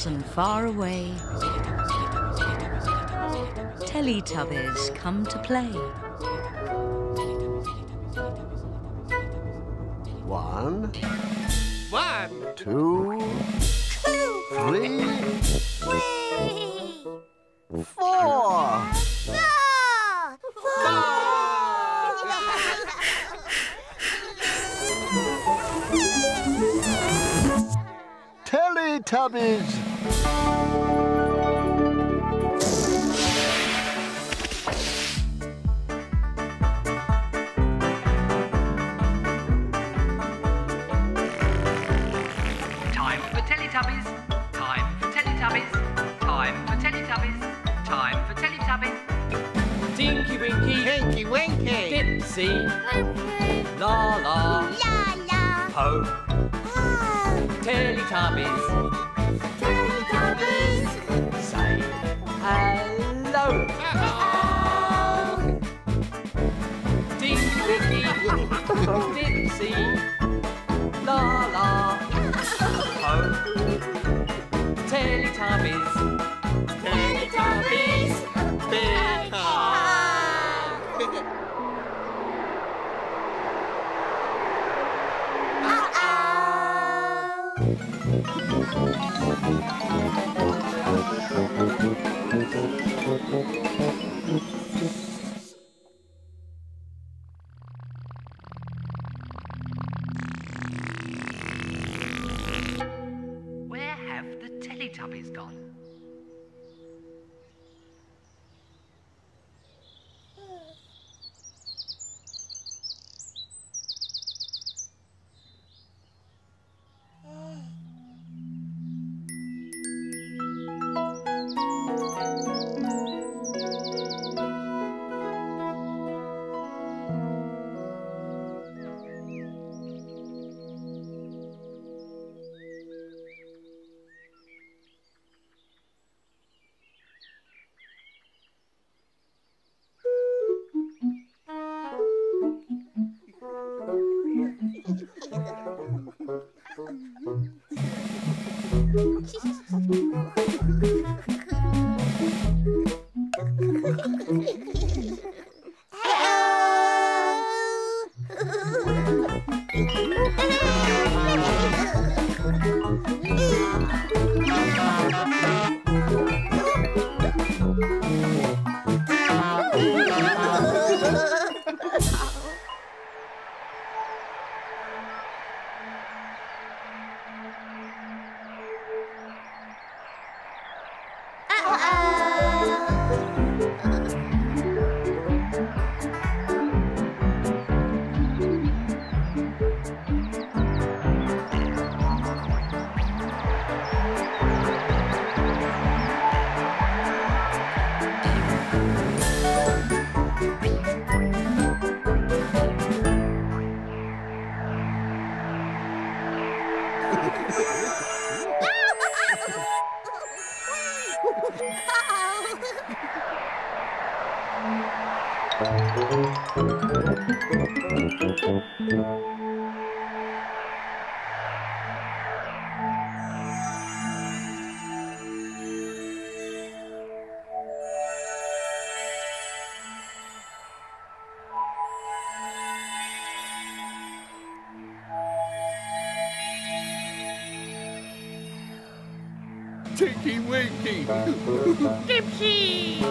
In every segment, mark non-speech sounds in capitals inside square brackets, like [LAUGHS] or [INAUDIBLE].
hills and far away, Teletubbies come to play. One, One, two, three, Whee! four. Teletubbies. Teletubbies. Teletubbies. Say hello. Tinky Winky, Dipsy, La La, Po, Teletubbies. Teletubbies. Big Happy's gone. Hehehe [LAUGHS] Tinky Winky. Dipsy.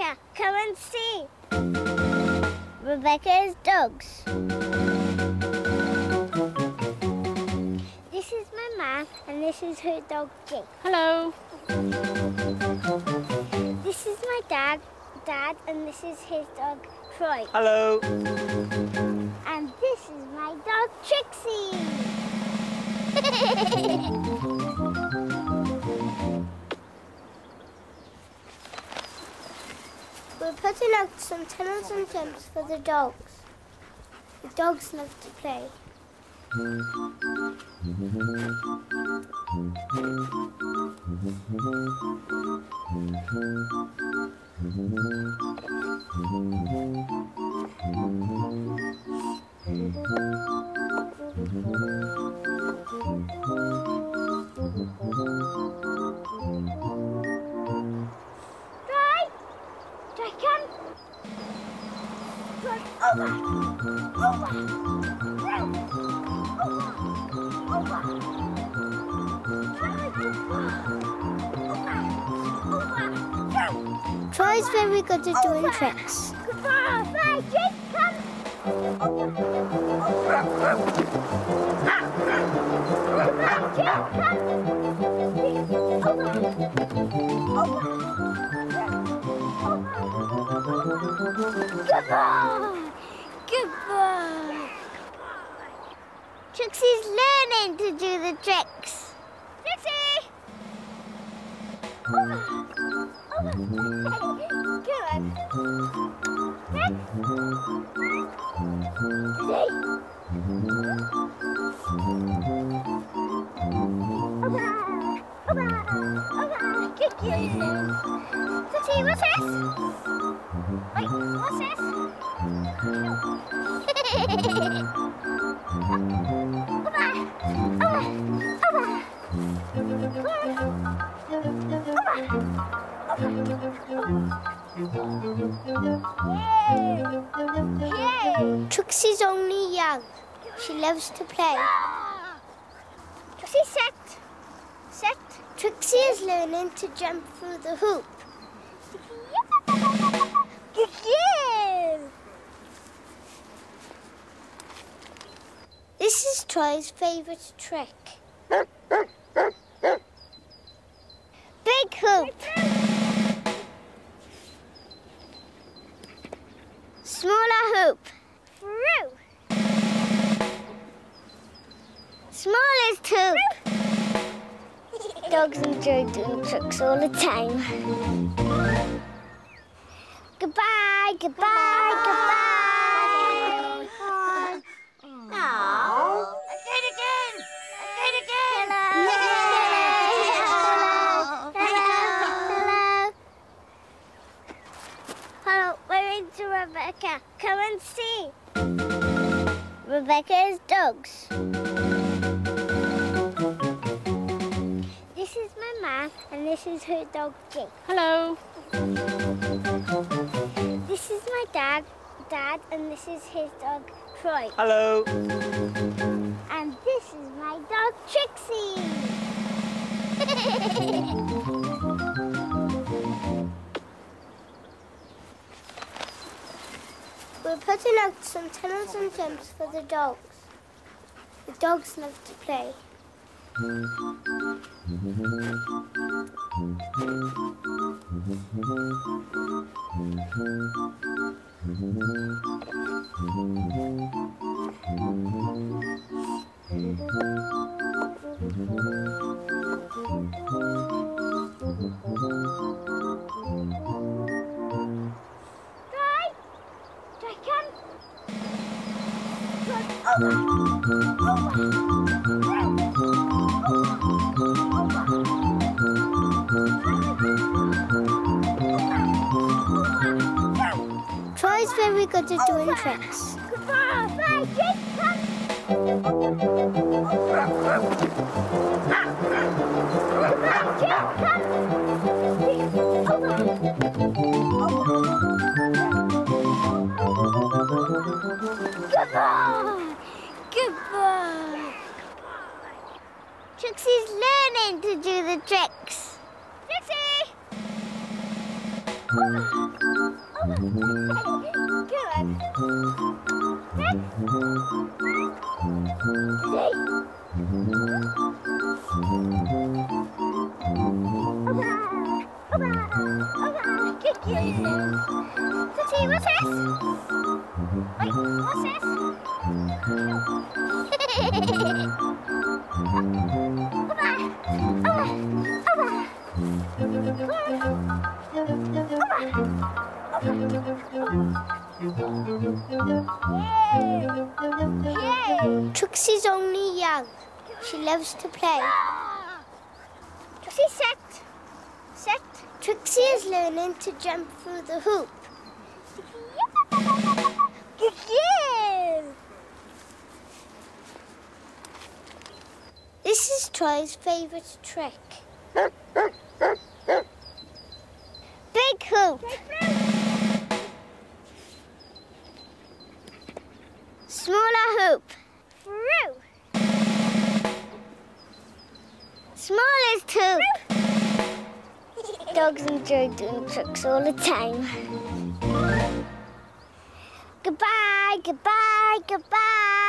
Rebecca. Come and see. Rebecca's dogs. This is my mom, and this is her dog Jake. Hello. This is my dad, dad, and this is his dog Troy. Hello. And this is my dog Trixie. [LAUGHS] We're putting out some tunnels and jumps for the dogs. The dogs love to play. Very good at doing tricks. Goodbye, Jake, come! Over! Over! Goodbye, Jake, come! Over! Goodbye. Goodbye. Trixie's learning to do the tricks. Trixie! Over. Good? Trixie's only young. She loves to play. Trixie, set. Set. Trixie is learning to jump through the hoop. This is Troy's favourite trick. Big hoop. Smaller hoop. Through. Smallest hoop. Dogs enjoy doing tricks all the time. Goodbye, goodbye, goodbye. Rebecca's dogs. This is my mom, and this is her dog Jake. Hello. This is my dad, Dad, and this is his dog Troy. Hello. And this is my dog Trixie. [LAUGHS] We're putting out some tunnels and jumps for the dogs. The dogs love to play. [LAUGHS] Troy's very good at doing tricks. Trixie's learning to do the tricks. Trixie! Trixie, what's this? Trixie's only young. She loves to play. Trixie, set. Set. Trixie is learning to jump through the hoop. Yeah. This is Troy's favourite trick. Big hoop. Smaller hoop. Through. Smallest hoop. Dogs enjoy doing tricks all the time. Goodbye, goodbye, goodbye.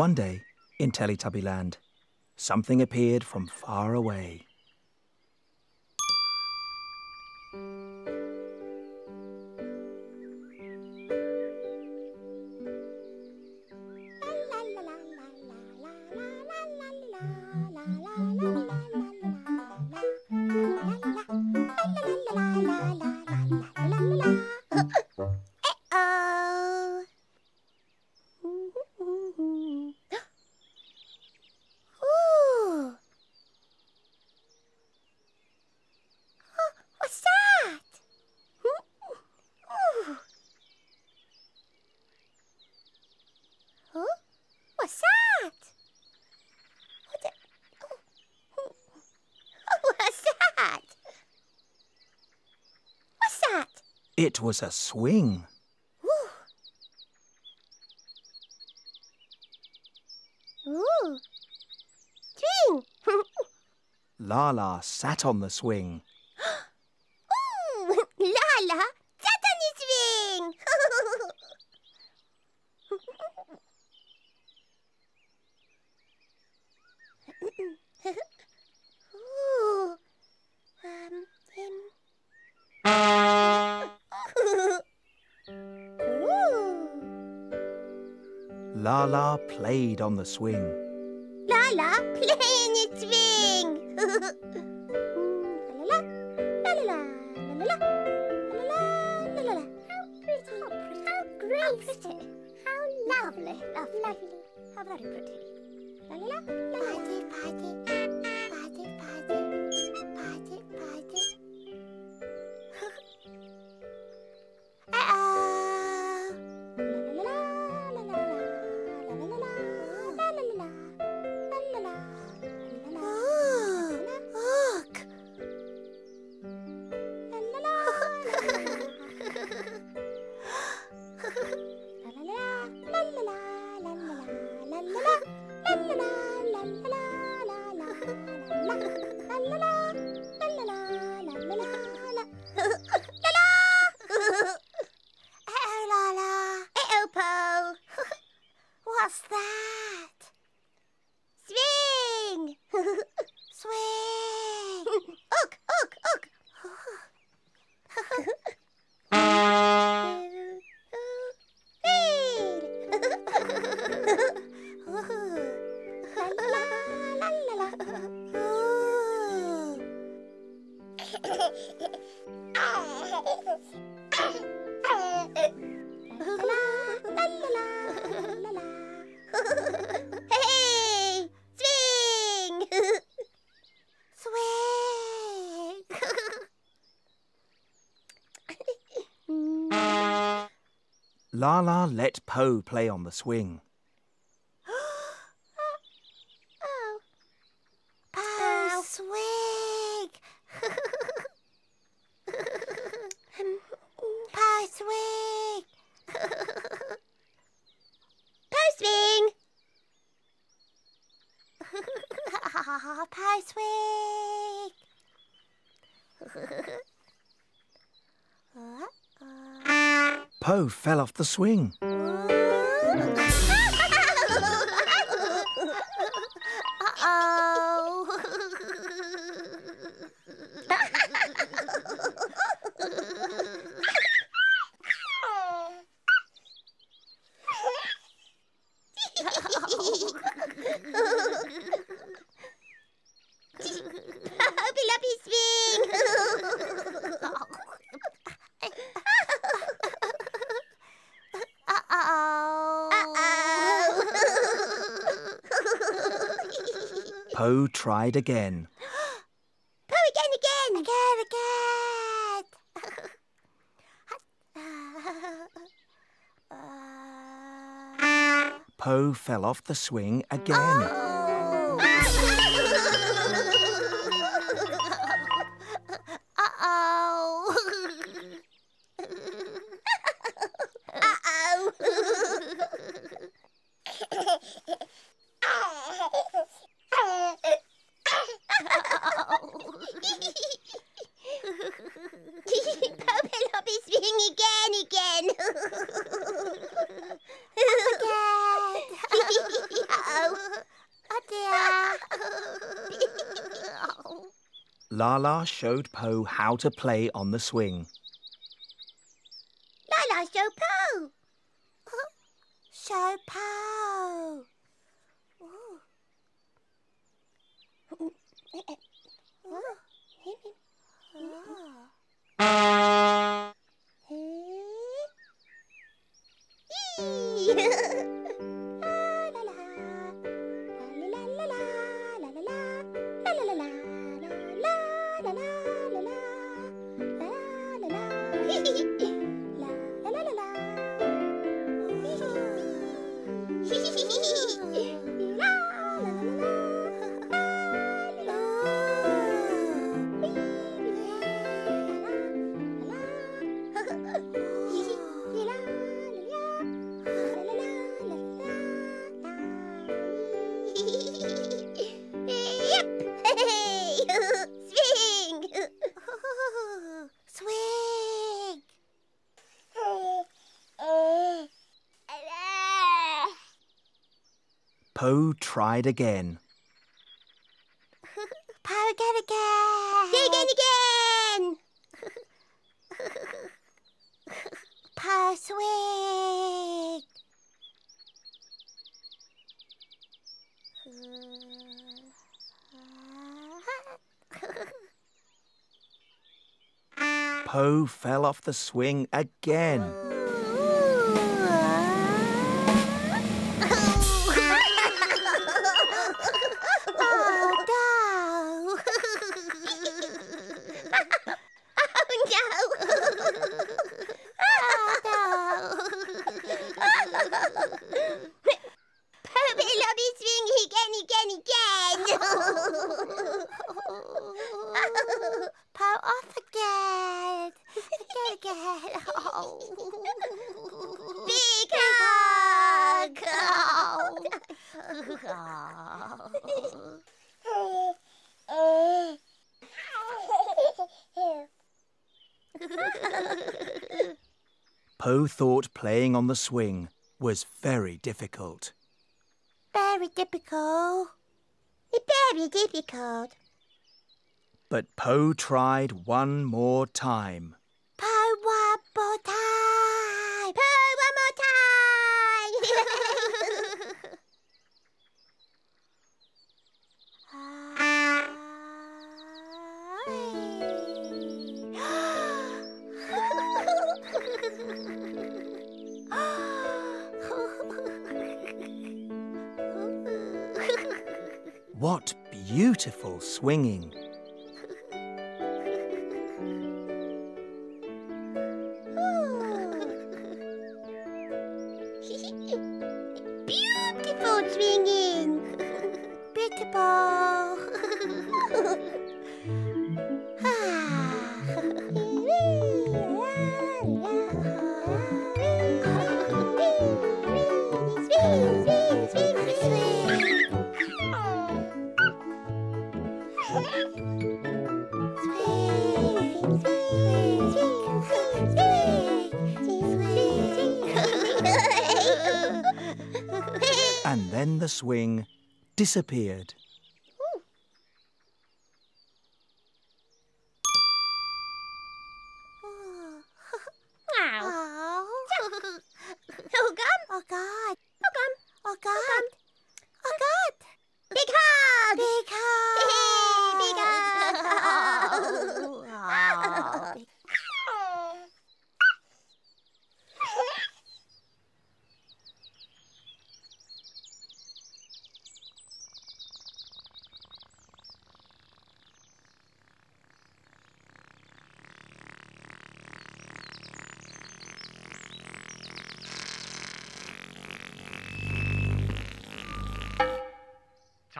One day, in Teletubbyland, something appeared from far away. It was a swing. Ooh. Drink. [LAUGHS] Laa-Laa sat on the swing. Laa-Laa played on the swing. Laa-Laa playing its swing! How pretty. How lovely. Lovely. How very pretty. La la la. Party, party. Laa-Laa let Po play on the swing. [GASPS] Oh, oh. [LAUGHS] [LAUGHS] Po swing. [LAUGHS] Poe po swig! swing! po swig! Fell off the swing. Po tried again. [GASPS] Go again, again. Again, again. Po fell off the swing again. Oh. Uh-oh. Penelope swing again, again. again. oh, oh dear. Laa-Laa showed Po how to play on the swing. Oh, po tried again. [LAUGHS] Power again, again. Again, again. Power swing. Po fell off the swing again. [LAUGHS] Pow off again. Again, again. [LAUGHS] Oh. Big hug. Po thought playing on the swing was very difficult. Very difficult. Very difficult. But Po tried one more time. Pow one more time. Pow one more time. What beautiful swinging! and then the swing disappeared.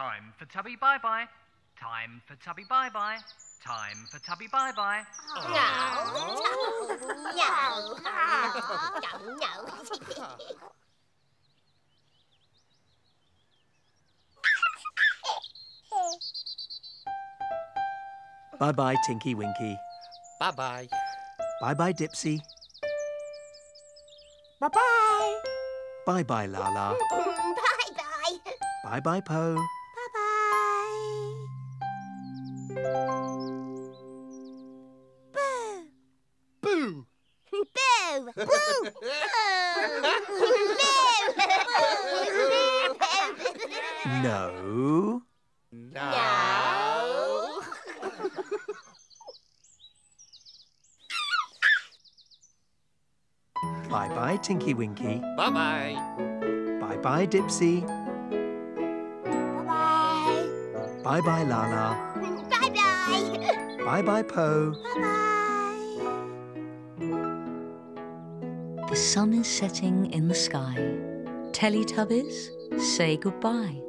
Time for Tubby Bye Bye. Time for Tubby Bye Bye. Time for Tubby Bye Bye. No. No. No. No. no. Bye bye, Tinky Winky. Bye bye. Bye bye, Dipsy. Bye bye. Bye bye, Laa-Laa. [LAUGHS] Bye bye. Bye bye, Po. Tinky Winky. Bye bye. Bye bye, Dipsy. Bye. Bye bye, bye, Laa-Laa. Bye bye. Bye bye, Po. Bye bye. The sun is setting in the sky. Teletubbies, say goodbye.